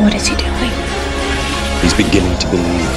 What is he doing? He's beginning to believe.